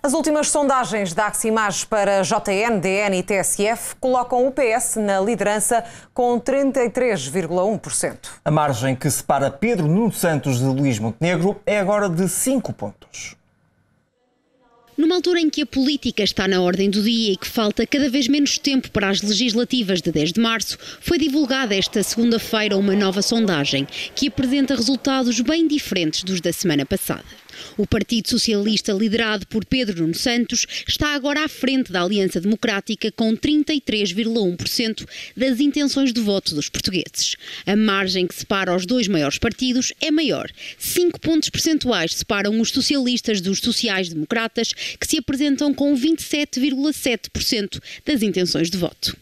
As últimas sondagens da Aximage para JN, DN e TSF colocam o PS na liderança com 33,1%. A margem que separa Pedro Nuno Santos de Luís Montenegro é agora de 5 pontos. Numa altura em que a política está na ordem do dia e que falta cada vez menos tempo para as legislativas de 10 de março, foi divulgada esta segunda-feira uma nova sondagem que apresenta resultados bem diferentes dos da semana passada. O Partido Socialista, liderado por Pedro Nuno Santos, está agora à frente da Aliança Democrática com 33,1% das intenções de voto dos portugueses. A margem que separa os dois maiores partidos é maior. 5 pontos percentuais separam os socialistas dos sociais-democratas, que se apresentam com 27,7% das intenções de voto.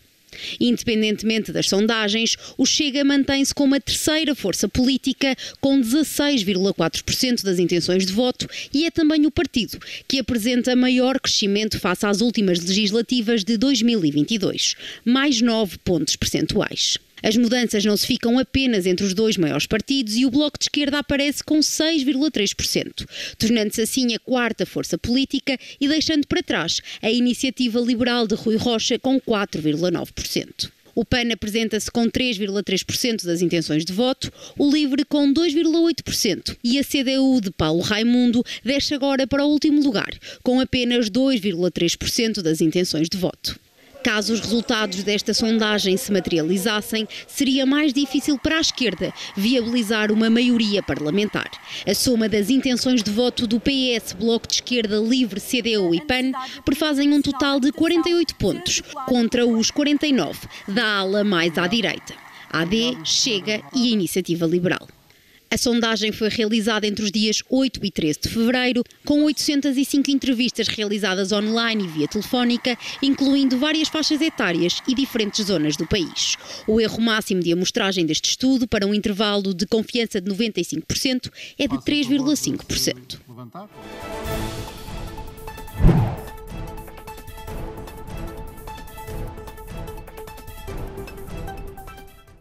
Independentemente das sondagens, o Chega mantém-se como a terceira força política, com 16,4% das intenções de voto, e é também o partido que apresenta maior crescimento face às últimas legislativas de 2022, mais 9 pontos percentuais. As mudanças não se ficam apenas entre os dois maiores partidos e o Bloco de Esquerda aparece com 6,3%, tornando-se assim a quarta força política e deixando para trás a iniciativa liberal de Rui Rocha com 4,9%. O PAN apresenta-se com 3,3% das intenções de voto, o LIVRE com 2,8% e a CDU de Paulo Raimundo desce agora para o último lugar, com apenas 2,3% das intenções de voto. Caso os resultados desta sondagem se materializassem, seria mais difícil para a esquerda viabilizar uma maioria parlamentar. A soma das intenções de voto do PS, Bloco de Esquerda, Livre, CDU e PAN prefazem um total de 48 pontos, contra os 49 da ala mais à direita. AD, Chega e Iniciativa Liberal. A sondagem foi realizada entre os dias 8 e 13 de fevereiro, com 805 entrevistas realizadas online e via telefónica, incluindo várias faixas etárias e diferentes zonas do país. O erro máximo de amostragem deste estudo, para um intervalo de confiança de 95%, é de 3,5%.